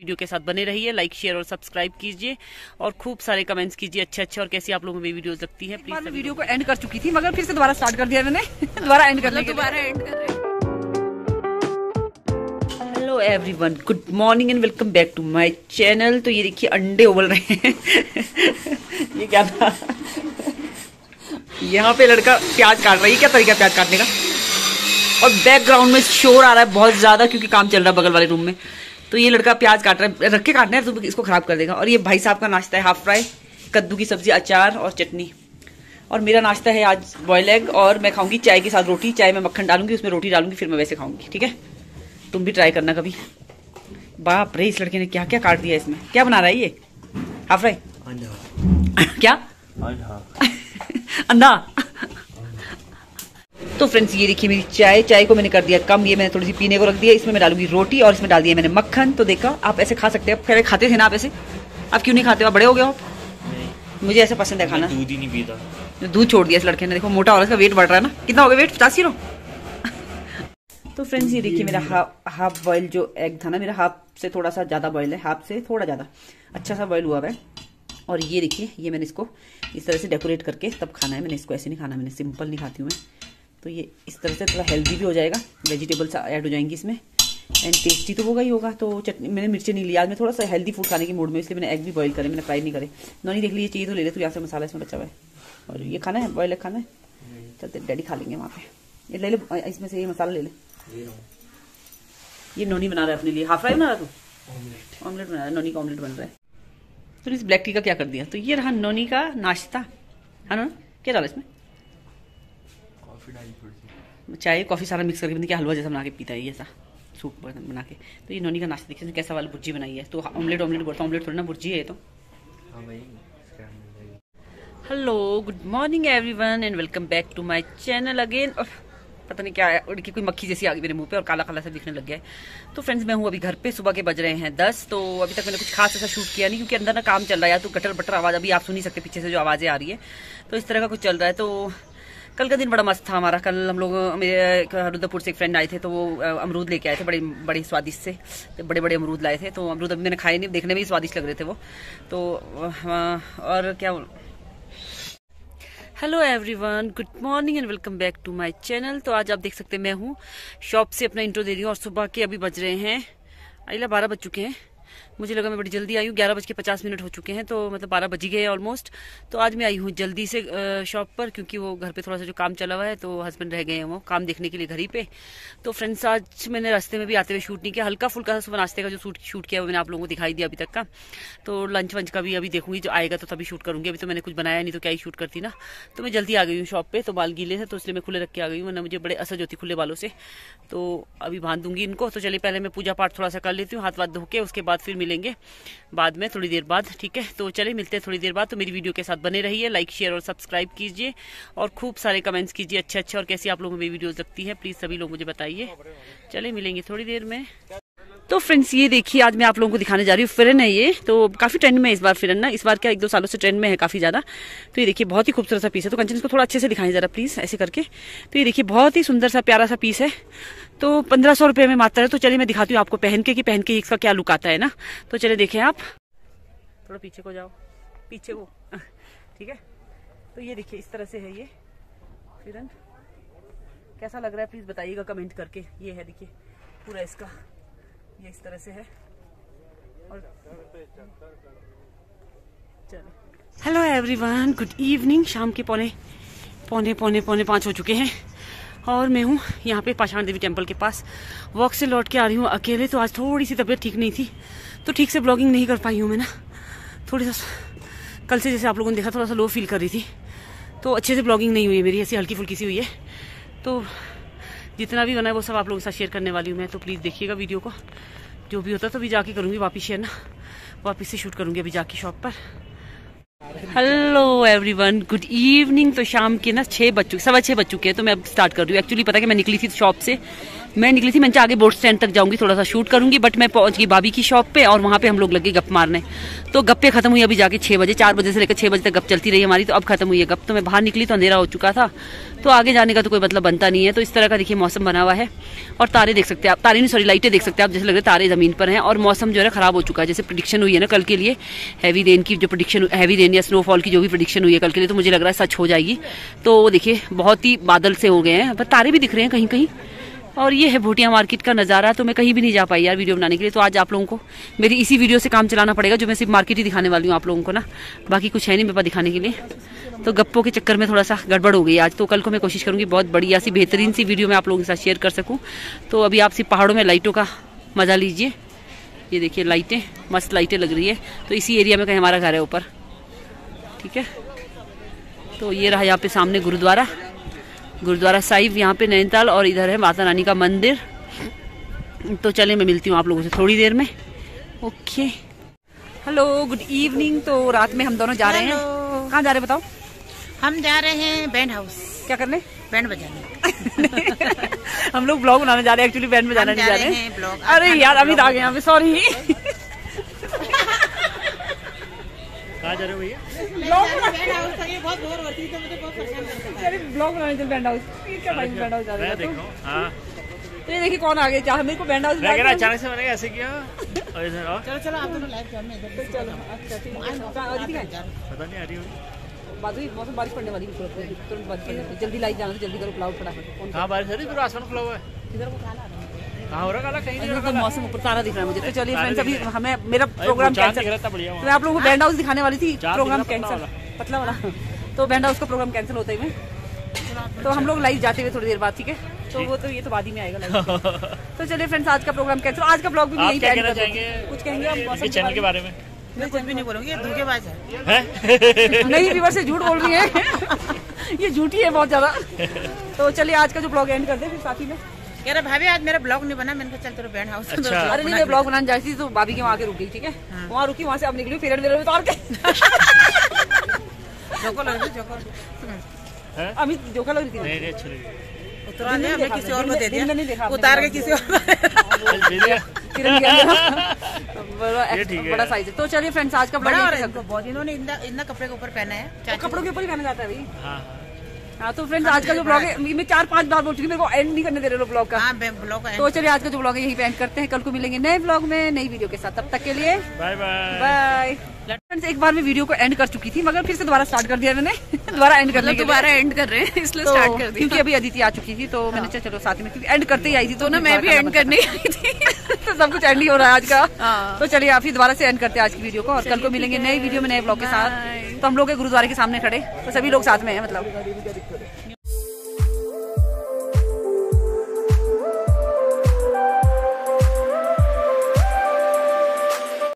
Video के साथ बने रहिए लाइक शेयर और सब्सक्राइब कीजिए और खूब सारे कमेंट्स कीजिए अच्छे अच्छे और कैसी आप लोगों में वीडियोस लगती है प्लीज़ वीडियो को एंड कर चुकी थी मगर फिर से दोबारा स्टार्ट कर दिया मैंने। दोबारा एंड कर दोबारा एंड कर hello everyone good morning and welcome back to my channel तो ये देखिए अंडे उबल रहे हैं। ये क्या था? यहाँ पे लड़का प्याज काट रहा है। ये क्या तरीका प्याज काटने का? और बैकग्राउंड में शोर आ रहा है बहुत ज़्यादा क्योंकि काम चल रहा है बगल वाले रूम में। तो ये लड़का प्याज काट रहा है रख के काटना है तो इसको खराब कर देगा। और ये भाई साहब का नाश्ता है हाफ़ फ्राई कद्दू की सब्ज़ी अचार और चटनी। और मेरा नाश्ता है आज बॉयल एग और मैं खाऊँगी चाय के साथ रोटी। चाय में मक्खन डालूँगी उसमें रोटी डालूँगी फिर मैं वैसे खाऊँगी ठीक है? तुम भी ट्राई करना कभी। बाप रे इस लड़के ने क्या क्या काट दिया इसमें? क्या बना रहा है ये? हाफ़ फ्राई क्या? अंडा? तो फ्रेंड्स ये देखिए मेरी चाय चाय को मैंने कर दिया कम ये मैंने थोड़ी सी पीने को रख दिया इसमें मैं डालूँगी रोटी और इसमें डाल दिया मैंने मक्खन। तो देखा आप ऐसे खा सकते हैं। पहले खाते थे ना आप ऐसे? आप क्यों नहीं खाते? हो आप बड़े हो गए हो मुझे ऐसा पसंद है खाना। दूध ही नहीं पीता। दूध छोड़ दिया इस लड़के ने। देखो मोटा हो रहा है वेट बढ़ रहा है ना। कितना हो गया वेट पचास किलो तो फ्रेंड्स ये देखिए मेरा हाफ़ हाफ़ बॉयल जो एग था ना मेरा हाफ़ से थोड़ा सा ज़्यादा बॉयल है। हाफ़ से थोड़ा ज़्यादा। अच्छा सा बॉयल हुआ है। और ये देखिए ये मैंने इसको इस तरह से डेकोरेट करके तब खाना है। मैंने इसको ऐसे नहीं खाना मैंने सिंपल नहीं खाती हूँ मैं। तो ये इस तरह से थोड़ा हेल्दी भी हो जाएगा। वेजिटेबल्स ऐड हो जाएँगी इसमें। एंड टेस्टी तो होगा ही होगा। तो चटनी मैंने मिर्ची नहीं लिया आज मैं थोड़ा सा हेल्दी फ़ूड खाने के मूड में इसलिए मैंने एग भी बॉईल करे मैंने फ्राई नहीं करे। नॉनी देख लीजिए चाहिए तो ले ले तो यहाँ से मसाला इसमें बचा हुआ है। और ये खाना है बॉयल खाना है? चलते डैडी खा लेंगे वहाँ पे। ये ले ले इसमें से ये मसाला ले ले। ये नोनी बना रहा है अपने लिए। हाफ़ फ्राई बना रहा तू? ऑमलेट बना रहा है। नोनी का ऑमलेट बन रहा है। तो इस ब्लैक टी का क्या कर दिया? तो ये रहा नोनी का नाश्ता। है ना? क्या डाला इसमें? चाय कॉफ़ी सारा मिक्स करके क्या हलवा जैसा बना के पीता है ये ऐसा। सूप बना के। तो ये नोनी का नाश्ता देखिए कैसा वाली भुर्जी बनाई है। तो ऑमलेट ऑमलेट बोलता हूँ ऑमलेट थोड़ी ना भुर्जी है तो। Hello good morning everyone and welcome back to my channel again और पता नहीं क्या है उनकी कोई मक्खी जैसी आ गई मेरे मुँह पे और काला काला सा दिखने लग गया है। तो फ्रेंड्स मैं हूँ अभी घर पे सुबह के बज रहे हैं दस तो अभी तक मैंने कुछ खास ऐसा शूट किया नहीं क्योंकि अंदर ना काम चल रहा है तो गटर बटर आवाज़ अभी आप सुन ही सकते पीछे से जो आवाज़ें आ रही है। तो इस तरह का कुछ चल रहा है तो कल का दिन बड़ा मस्त था हमारा। कल हम लोग, मेरे रुद्रपुर से एक फ्रेंड आए थे तो वो अमरूद लेके आए थे, बड़े बड़े स्वादिष्ट से। तो बड़े बड़े अमरूद लाए थे तो अमरूद अभी मैंने खाए नहीं, देखने में ही स्वादिष्ट लग रहे थे वो। तो और क्या hello everyone good morning and welcome back to my channel तो आज आप देख सकते हैं, मैं हूँ। शॉप से अपना इंट्रो दे रही हूँ, और सुबह के अभी बज रहे हैं अला बारह बज चुके हैं। मुझे लगा मैं बड़ी जल्दी आई हूँ। ग्यारह बज के पचास मिनट हो चुके हैं तो मतलब बारह बज गए ऑलमोस्ट तो आज मैं आई हूँ जल्दी से शॉप पर, क्योंकि वो घर पे थोड़ा सा जो काम चला हुआ है तो हस्बैंड रह गए हैं वो काम देखने के लिए घर ही पे। तो फ्रेंड्स आज मैंने रास्ते में भी आते हुए शूट नहीं किया। हल्का फुल्का सुबह नाश्ते का जो शूट शूट किया, वो मैंने आप लोगों को दिखाई दिया अभी तक का। तो लंच वंच का भी अभी देखूँगी जो आएगा तो तभी शूट करूँगी। अभी तो मैंने कुछ बनाया नहीं तो क्या ही शूट करती ना। तो मैं जल्दी आ गई हूँ शॉप पर तो बाल गीले थे तो इसलिए मैं खुले रख के आ गई हूँ मुझे बड़े असर होती खुले बालों से। तो अभी बाँध दूँगी इनको तो चलिए पहले मैं पूजा पाठ थोड़ा सा कर लेती हूँ हाथ वाथ धो के, उसके बाद फिर मिलेंगे बाद में थोड़ी देर बाद, ठीक है? तो चले, मिलते हैं थोड़ी देर बाद। तो मेरी वीडियो के साथ बने रहिए लाइक शेयर और सब्सक्राइब कीजिए और खूब सारे कमेंट्स कीजिए अच्छे अच्छे और कैसी आप लोगों में वीडियोस लगती है। प्लीज़ सभी लोग मुझे बताइए। चले, मिलेंगे थोड़ी देर में। तो फ्रेंड्स ये देखिए, आज मैं आप लोगों को दिखाने जा रही हूँ, फिरन है ये। तो काफ़ी ट्रेंड में इस बार फिरन ना। इस बार क्या एक दो सालों से ट्रेंड में है काफ़ी ज़्यादा। तो ये देखिए, बहुत ही खूबसूरत सा पीस है। तो कंचन इसको थोड़ा अच्छे से दिखाएँ जरा प्लीज़ ऐसे करके। तो ये देखिए, बहुत ही सुंदर सा, प्यारा सा पीस है। तो पंद्रह सौ रुपये में मात्र है तो चलिए मैं दिखाती हूँ आपको पहन के कि पहन के इसका क्या लुक आता है ना। तो चलिए देखें आप। थोड़ा पीछे को जाओ। पीछे को। ठीक है? तो ये देखिए, इस तरह से है ये। फिरन कैसा लग रहा है? प्लीज़ बताइएगा कमेंट करके। ये है, देखिए। पूरा इसका। ये इस तरह से है। और चलो। हेलो एवरीवन गुड इवनिंग शाम के पौने पौने पौने पौने पाँच हो चुके हैं। और मैं हूँ यहाँ पे पाषाण देवी टेंपल के पास। वॉक से लौट के आ रही हूँ अकेले तो आज थोड़ी सी तबीयत ठीक नहीं थी। तो ठीक से ब्लॉगिंग नहीं कर पाई हूँ मैं ना। थोड़ी सा कल से जैसे आप लोगों ने देखा, थोड़ा सा लो फील कर रही थी। तो अच्छे से ब्लॉगिंग नहीं हुई मेरी, ऐसी हल्की फुल्की सी हुई है। तो जितना भी बना है वो सब आप लोगों के साथ शेयर करने वाली हूँ मैं तो प्लीज़ देखिएगा वीडियो को। जो भी होता है तो अभी जाके करूँगी, वापिस शेयर ना। वापिस से शूट करूँगी अभी जाके शॉप पर। हेलो एवरीवन गुड इवनिंग तो शाम के ना छह बज चुके, सवा छह बज चुके हैं तो मैं अब स्टार्ट कर रही हूँ। एक्चुअली पता है कि मैं निकली थी शॉप से। मैं निकली थी, मैंने आगे बोट स्टैंड तक जाऊँगी, थोड़ा सा शूट करूँगी बट मैं पहुँच गई भाभी की शॉप पे और वहाँ पे हम लोग लगे गप मारने। तो गप्पे खत्म हुई अभी जाके छह बजे, चार बजे से लेकर छह बजे तक गप चलती रही हमारी तो अब खत्म हुई है गप तो मैं बाहर निकली तो अंधेरा हो चुका था। तो आगे जाने का तो कोई मतलब बनता नहीं है। तो इस तरह का देखिए मौसम बना हुआ है। और तारे देख सकते हैं आप, तारे नहीं सॉरी लाइटें देख सकते हैं आप, जैसे लग रहे तारे ज़मीन पर हैं। और मौसम जो है खराब हो चुका है, जैसे प्रिडिक्शन हुई है ना कल के लिए। हैवी रेन की जो प्रिडिक्शन हैवी रेन या स्नोफॉल की जो भी प्रिडिक्शन हुई है कल के लिए तो मुझे लग रहा है सच हो जाएगी। तो देखिए, बहुत ही बादल से हो गए हैं। पर तारे भी दिख रहे हैं कहीं कहीं और ये है भोटिया मार्केट का नज़ारा तो मैं कहीं भी नहीं जा पाई यार वीडियो बनाने के लिए। तो आज आप लोगों को, मेरी इसी वीडियो से काम चलाना पड़ेगा, जो मैं सिर्फ़ मार्केट ही दिखाने वाली हूँ आप लोगों को ना। बाकी कुछ है नहीं मेरे पास दिखाने के लिए। तो गप्पों के चक्कर में थोड़ा सा गड़बड़ हो गई आज। तो कल को मैं कोशिश करूँगी बहुत बढ़िया सी, बेहतरीन सी वीडियो मैं आप लोगों के साथ शेयर कर सकूँ। तो अभी आप सिर्फ़ पहाड़ों में लाइटों का मज़ा लीजिए। ये देखिए लाइटें, मस्त लाइटें लग रही है। तो इसी एरिया में कहीं हमारा घर है ऊपर। ठीक है? तो ये रहा यहाँ पे सामने गुरुद्वारा। गुरुद्वारा साहिब यहाँ पे नैनीताल और इधर है माता रानी का मंदिर। तो चले मैं मिलती हूँ आप लोगों से थोड़ी देर में। ओके। हेलो गुड इवनिंग तो रात में हम दोनों जा रहे हैं। कहाँ जा रहे हैं बताओ? हम जा रहे हैं बैंड हाउस। क्या करने? बैंड बजाने। हम लोग ब्लॉग बनाने जा रहे हैं एक्चुअली बैंड में जाना हम नहीं जा रहे रहे। हैं अरे यार अमित आ गए यहाँ पे सॉरी कहाँ जा रहे हो भैया। बैंड हाउस का ये बहुत बोर होती है तो मुझे बहुत परेशान करता है ब्लॉग बनाने चल बैंड हाउस क्या भाई बैंड हाउस जा रहे हैं तो? देखो हाँ। तो ये देखिए कौन आ गए चाह मेरे को बैंड हाउस कह रहा अचानक से मैंने ऐसे किया? और इधर और चलो चलो आप दोनों लाइव मैं इधर से। चलो अच्छा ठीक है। है? पता नहीं आ रही होगी। मौसम बारिश पड़ने वाली है तुरंत है। जल्दी लाइट जाना तो जल्दी करो क्लाउड फटाफट। कहाँ बारिश हो रही? है? पूरा आसमान खुला हुआ है। किधर को काला तो मौसम ऊपर तारा दिख रहा है मुझे। तो चलिए फ्रेंड्स अभी हमें मेरा प्रोग्राम कैंसिल दिख रहा था बढ़िया तो मैं आप लोगों को बैंड हाउस दिखाने वाली थी प्रोग्राम कैंसिल पतला वाला। तो बैंड हाउस का प्रोग्राम कैंसिल होता ही में। तो हम लोग लाइव जाते हुए थोड़ी देर बाद ठीक है? तो वो तो ये तो बाद ही में आएगा तो चलिए फ्रेंड्स आज का प्रोग्राम कैंसिल आज का ब्लॉग भी यही कहना चाहेंगे? कुछ कहेंगे आप मौसम चैनल के बारे में। मैं कुछ भी नहीं बोलूँगी ये धोखेबाज है। नहीं व्यूवर से झूठ बोल रही है। ये झूठी है बहुत ज़्यादा। तो चलिए आज का जो ब्लॉग एंड कर दे फिर साथी में। कह रहे भाभी आज मेरा ब्लॉग नहीं बना। मैंने कहा चल तेरे बैंड हाउस अच्छा। अरे नहीं मैं ब्लॉग बनाने जाती थी तो भाभी के वहाँ आके रुक गई ठीक है? वहाँ रुकी वहाँ से अब निकली फेरन वेरन उतार के जोको लग रही जोको हैं? अमित जोखा लग रही थी? नहीं नहीं अच्छी लगी। उतरा दे मैं किसी और को दे नहीं दिया उतार के। किसी और को बड़ा ये ठीक है। बड़ा साइज़ है। तो चलिए फ्रेंड्स आज का बड़ा और इनको बहुत इन्होंने इतना इतना कपड़े के ऊपर पहना है कपड़ों के ऊपर ही पहना जाता है भाई। हाँ हाँ हाँ तो फ्रेंड्स आज का जो ब्लॉग है। मैं चार पाँच बार बोल चुकी मेरे को एंड नहीं करने दे रहे ब्लॉग का। हाँ ब्लॉग का तो चलिए आज का जो ब्लॉग है यही पे एंड करते हैं। कल को मिलेंगे नए ब्लॉग में नई वीडियो के साथ। तब तक के लिए बाय बाय बाय फ्रेंड्स एक बार में वीडियो को एंड कर चुकी थी मगर फिर से दोबारा स्टार्ट कर दिया मैंने। दोबारा एंड कर लिया दोबारा एंड कर रहे हैं इसलिए तो स्टार्ट कर दिया। क्योंकि अभी अदिति आ चुकी थी तो मैंने कहा चलो साथ में क्योंकि एंड करते ही आई थी तो ना मैं भी एंड करने आई थी। तो सब कुछ एंड ही हो रहा है आज का। हाँ। तो चलिए आप ही दोबारा से एंड करते हैं आज की वीडियो को और कल को मिलेंगे नई वीडियो में नए ब्लॉग के साथ। तो हम लोग गुरुद्वारे के सामने खड़े तो सभी लोग साथ में है मतलब।